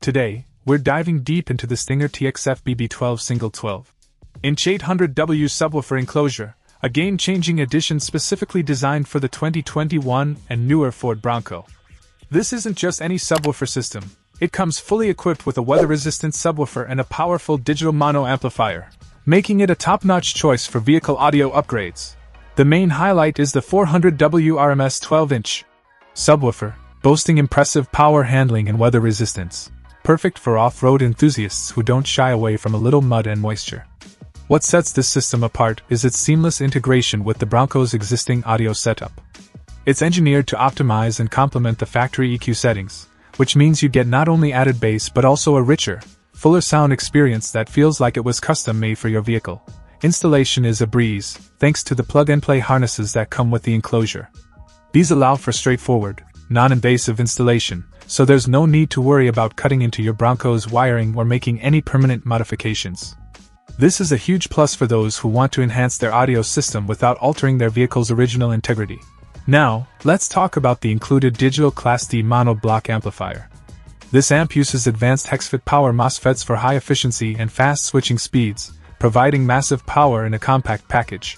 Today, we're diving deep into the Stinger TXF BB12 Single 12 inch 800W subwoofer enclosure, a game changing addition specifically designed for the 2021 and newer Ford Bronco. This isn't just any subwoofer system, it comes fully equipped with a weather resistant subwoofer and a powerful digital mono amplifier, making it a top notch choice for vehicle audio upgrades. The main highlight is the 400W RMS 12 inch subwoofer, boasting impressive power handling and weather resistance perfect for off road enthusiasts who don't shy away from a little mud and moisture. What sets this system apart is its seamless integration with the Bronco's existing audio setup. It's engineered to optimize and complement the factory EQ settings, which means you get not only added bass but also a richer, fuller sound experience that feels like it was custom made for your vehicle. Installation is a breeze, thanks to the plug and play harnesses that come with the enclosure. These allow for straightforward, non invasive installation, so there's no need to worry about cutting into your Bronco's wiring or making any permanent modifications. This is a huge plus for those who want to enhance their audio system without altering their vehicle's original integrity. Now, let's talk about the included digital Class D mono block amplifier. This amp uses advanced HEXFET power MOSFETs for high efficiency and fast switching speeds, providing massive power in a compact package.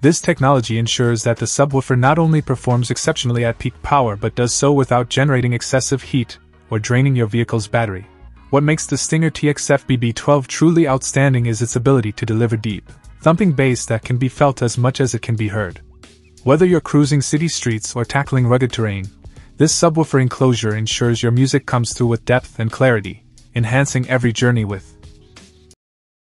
This technology ensures that the subwoofer not only performs exceptionally at peak power but does so without generating excessive heat or draining your vehicle's battery. What makes the Stinger TXF BB12 truly outstanding is its ability to deliver deep, thumping bass that can be felt as much as it can be heard. Whether you're cruising city streets or tackling rugged terrain, this subwoofer enclosure ensures your music comes through with depth and clarity, enhancing every journey with.